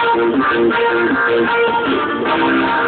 I'm sorry.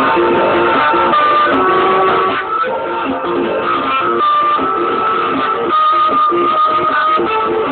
Thank you.